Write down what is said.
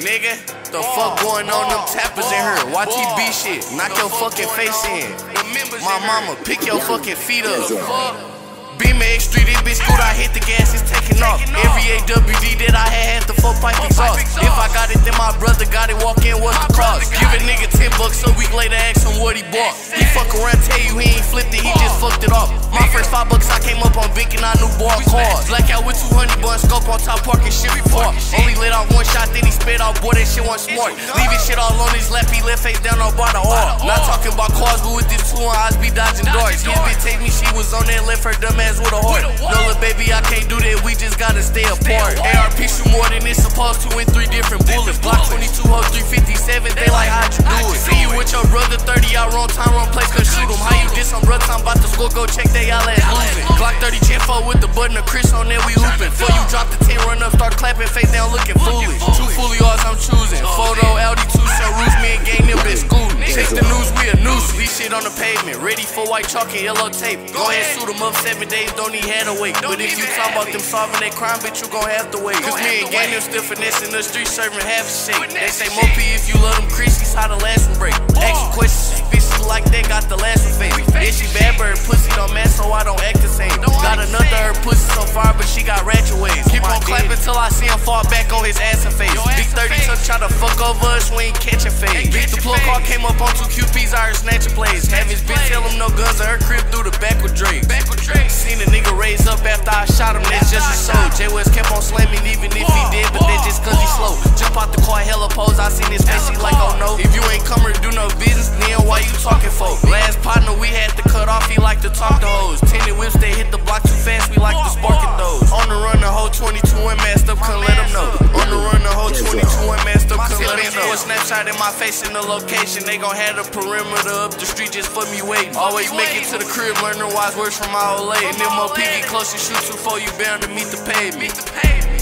nigga. The fuck going on them tappers in here? YTB shit, knock your fucking face in. My mama, pick your fucking feet up. Beam X3, this bitch scooter, I hit the gas, it's taking off. Every AWD that I had, had the full pipe exhaust. If I got it, then my brother got it, walk in, what's the cost? Give a nigga 10 bucks a week later, ask him what he bought. He fuck around, tell you he ain't flipped it, he just fucked it off. My first 5 bucks, I came up on Vic and I knew bought cars. Blackout with 200 bun scope on top, parking shit report. Only let off one shot, then he spit off, boy, that shit wasn't smart. Leaving shit all on his left, he left face down on bar the R. Not talking about cars, but with this two on eyes, be dodging darts. His bitch take me, she was on there, left her dumb ass with a heart. No, that, we just gotta stay apart. ARP shoot more than it's supposed to in three different bullets. Glock 22, hold 357, they like, how'd you do it? See you with your brother 30 out wrong time, wrong place, cause shoot him. How you did some rut time, about to score, go check that y'all ass losing. Glock 30 chin with the button of Chris on there, we hooping. Before you drop the 10, run up, start clapping, face down, looking foolish. Two fully yards, I'm choosing. Shit on the pavement, ready for white chalk and yellow tape. Go ahead, suit them up seven days, don't need head awake. But if you talk about them solving that crime, bitch, you gon' have to wait. Cause me and them still finessing the street, serving half a shake. They say Mo P if you love them Christies, fall back on his ass and face. Big 30 took try to fuck over us, we ain't catching fade. Big the plug car came up on two QPs, I heard snatching plays. Have his bitch tell him no guns in her crib through the back with Drake. Seen a nigga raise up after I shot him, that's just a soul. J West kept on slamming even if he did, but that's just cause he slow. Jump out the car, hella pose, I seen his face, he like, oh no. If you ain't coming to do no business, then why you talking for? Snapshot in my face in the location, they gon' have the perimeter up the street just for me waiting. Always make it to the crib, learning wise words from my old lady. And then more PV close, you shoot before you bound to meet the pavement.